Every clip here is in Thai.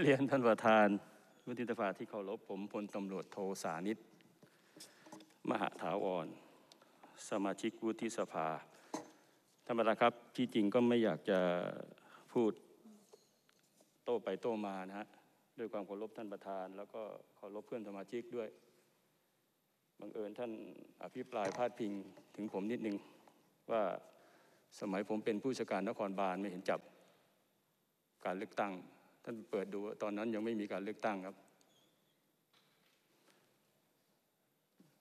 เรียนท่านประธานวุฒิสภาที่เคารพผมพลตำรวจโทสานิต มหาถาวร สมาชิกวุฒิสภาท่านประธานครับที่จริงก็ไม่อยากจะพูดโต้ไปโต้มานะฮะด้วยความเคารพท่านประธาน แล้วก็เคารพเพื่อนสมาชิกด้วยบังเอิญท่านอภิปรายพาดพิงถึงผมนิดนึงว่าสมัยผมเป็นผู้จัดการนครบาลไม่เห็นจับการเลือกตั้ง ท่านเปิดดูตอนนั้นยังไม่มีการเลือกตั้งครับ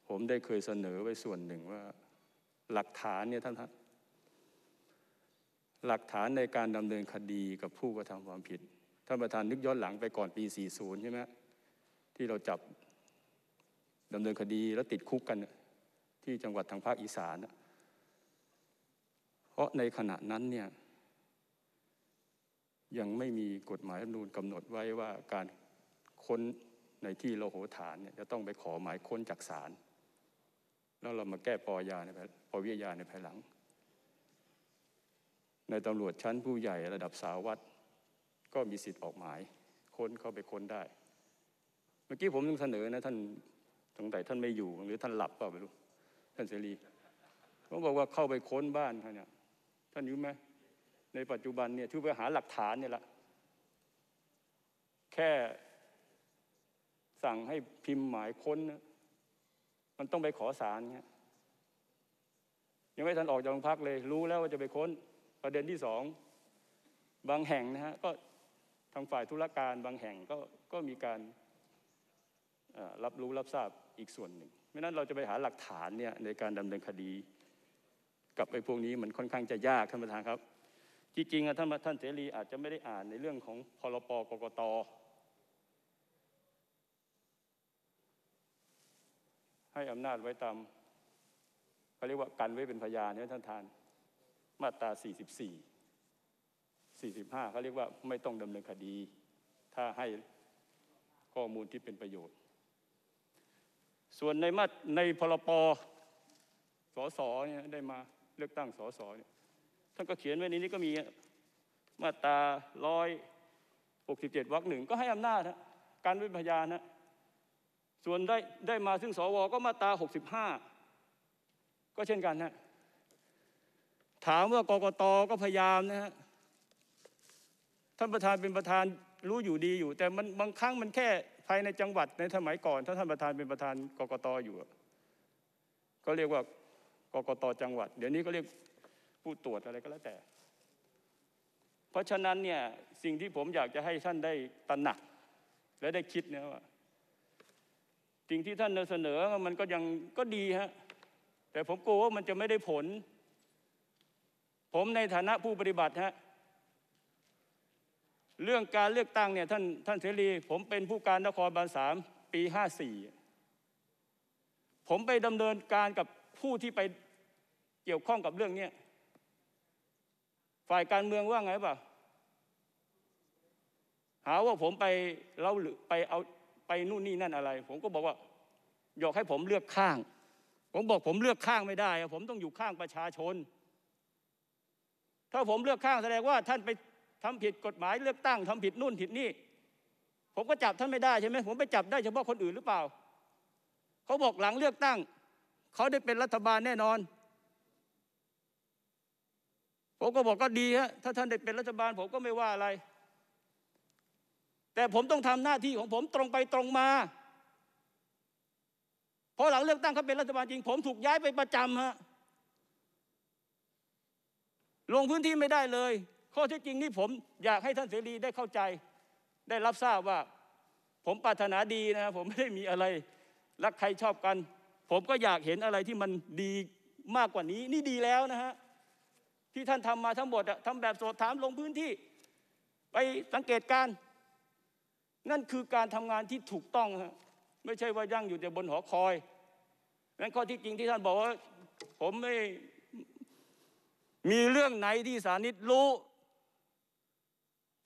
ผมได้เคยเสนอไว้ส่วนหนึ่งว่า หลักฐานเนี่ยท่านท่านหลักฐานในการดำเนินคดีกับผู้กระทำความผิดท่านประธานนึกย้อนหลังไปก่อนปี 40 ใช่ไหมที่เราจับดำเนินคดีแล้วติดคุกกัน ที่จังหวัดทางภาคอีสาน เพราะในขณะนั้นเนี่ย ยังไม่มีกฎหมายรัฐธรรมนูญกำหนดไว้ว่าการค้นในที่โลโหฐานเนี่ยจะต้องไปขอหมายค้นจากศาลแล้วเรามาแก้ปอยาในปวิยาในภายหลัง ในตำรวจชั้นผู้ใหญ่ระดับสาวัตรก็มีสิทธิ์ออกหมาย ค้นเข้าไปค้นได้ เมื่อกี้ผมต้องเสนอนะท่านสงสัยท่านไม่อยู่หรือท่านหลับเปล่าไม่รู้ท่านเสรีผมบอกว่าเข้าไปค้นบ้านเขานเนี่ยท่านรู้ไหม ในปัจจุบันเนี่ยที่ไปหาหลักฐานเนี่ยละแค่สั่งให้พิมพ์หมายค้น มันต้องไปขอสารเนี่ยยังไม่ทันออกจากโรงพักเลย รู้แล้วว่าจะไปค้น ประเด็นที่สองบางแห่งนะฮะก็ทางฝ่ายธุรการบางแห่งก็ก็มีการรับรู้รับทราบอีกส่วนหนึ่งไม่นั้นเราจะไปหาหลักฐานเนี่ยในการดำเนินคดี กับไอ้พวกนี้มันค่อนข้างจะยากท่านประธานครับ จริงๆท่านท่านเสรีอาจจะไม่ได้อ่านในเรื่องของพรปกกตให้อำนาจไว้ตามเขาเรียกว่ากันไว้เป็นพยานเนี่ยท่านทาน มาตรา 44 45เขาเรียกว่าไม่ต้องดำเนินคดี ถ้าให้ข้อมูลที่เป็นประโยชน์ ส่วนในมาในพรปสสเนี่ยได้มาเลือกตั้งสสเนี่ย ท่านก็เขียนไว้ในนี้ก็มีมาตราร้อยหกสิบเจ็ดวรรคหนึ่งก็ให้อำนาจการเป็นพยานนะส่วนได้ได้มาซึ่งสวก็มาตราหกสิบห้าก็เช่นกันนะถามว่ากกตก็พยายามนะฮะท่านประธานเป็นประธานรู้อยู่ดีอยู่ แต่มันบางครั้งมันแค่ภายในจังหวัดในสมัยก่อน ถ้าท่านประธานเป็นประธานกกตอยู่ ก็เรียกว่ากกตจังหวัด เดี๋ยวนี้ก็เรียก ผู้ตรวจอะไรก็แล้วแต่ เพราะฉะนั้นเนี่ยสิ่งที่ผมอยากจะให้ท่านได้ตระหนัก และได้คิดเนี่ยว่าสิ่งที่ท่านเสนอมันก็ยังก็ดีฮะแต่ผมกลัวว่ามันจะไม่ได้ผล ผมในฐานะผู้ปฏิบัติฮะเรื่องการเลือกตั้งเนี่ยท่านท่านเสรี ผมเป็นผู้การนครบาลสามปีห้าสี่ผมไปดำเนินการกับผู้ที่ไปเกี่ยวข้องกับเรื่องนี้ ฝ่ายการเมืองว่าไงป่ะหาว่าผมไปเล่าหรือไปเอาไปนู่นนี่นั่นอะไร ผมก็บอกว่าอยากให้ผมเลือกข้าง ผมบอกผมเลือกข้างไม่ได้ ผมต้องอยู่ข้างประชาชน ถ้าผมเลือกข้างแสดงว่าท่านไปทำผิดกฎหมายเลือกตั้งทำผิดนู่นผิดนี่ ผมก็จับท่านไม่ได้ใช่ไหมผมไปจับได้เฉพาะคนอื่นหรือเปล่า เขาบอกหลังเลือกตั้ง เขาได้เป็นรัฐบาลแน่นอน ผมก็บอกก็ดีฮะถ้าท่านได้เป็นรัฐบาลผมก็ไม่ว่าอะไร แต่ผมต้องทำหน้าที่ของผมตรงไปตรงมาพอหลังเลือกตั้งเขาเป็นรัฐบาลจริง ผมถูกย้ายไปประจำฮะลงพื้นที่ไม่ได้เลย ข้อที่จริงนี่ผมอยากให้ท่านเสรีได้เข้าใจ ได้รับทราบว่า ผมปรารถนาดีนะ ผมไม่ได้มีอะไร รักใครชอบกัน ผมก็อยากเห็นอะไรที่มันดีมากกว่านี้ นี่ดีแล้วนะฮะ ที่ท่านทำมาทั้งหมดทำแบบสอบถามลงพื้นที่ ไปสังเกตการ นั่นคือการทำงานที่ถูกต้องฮะไม่ใช่ว่ายั่งอยู่แต่บนหอคอยนั้นข้อที่จริงที่ท่านบอกว่า ผมไม่มีเรื่องไหนที่สานิตรู้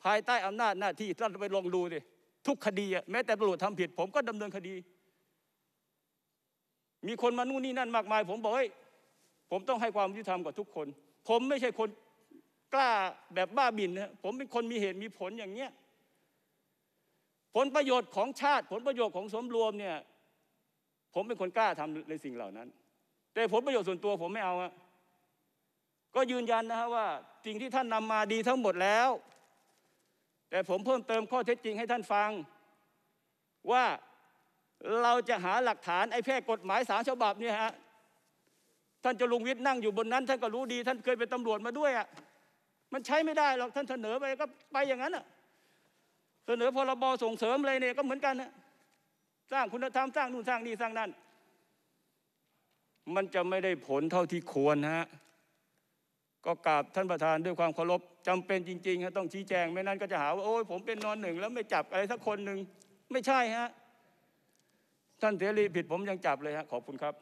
ภายใต้อำนาจหน้าที่ท่านไปลองดูดิทุกคดีแม้แต่ตำรวจทำผิด ผมก็ดำเนินคดี มีคนมานู่นนี่นั่นมากมาย ผมบอกให้ยผมต้องให้ความยุติธรรมกับทุกคน ผมไม่ใช่คนกล้าแบบบ้าบินนะผมเป็นคนมีเหตุมีผลอย่างเนี้ยผลประโยชน์ของชาติผลประโยชน์ของสมรวมเนี่ย ผมเป็นคนกล้าทำในสิ่งเหล่านั้น แต่ผลประโยชน์ส่วนตัวผมไม่เอาอะก็ยืนยันนะฮะว่าสิ่งที่ท่านนำมาดีทั้งหมดแล้ว แต่ผมเพิ่มเติมข้อเท็จจริงให้ท่านฟัง ว่าเราจะหาหลักฐานไอ้แพร่กฎหมายสามฉบับเนี่ยฮะ ท่านจรุงวิทย์นั่งอยู่บนนั้น ท่านก็รู้ดี ท่านเคยเป็นตำรวจมาด้วยอะมันใช้ไม่ได้หรอกท่านเสนอไปก็ไปอย่างนั้นอะเสนอพรบส่งเสริมอะไรเนี่ยก็เหมือนกันนะสร้างคุณธรรมสร้างนู่นสร้างนี่สร้างนั่นมันจะไม่ได้ผลเท่าที่ควรฮะก็กราบท่านประธานด้วยความเคารพจำเป็นจริงๆฮะต้องชี้แจงไม่นั้นก็จะหาว่าโอ้ยผมเป็นนอนหนึ่งแล้วไม่จับอะไรสักคนหนึ่งไม่ใช่ฮะท่านเสรีผิดผมยังจับเลยฮะขอบคุณครับ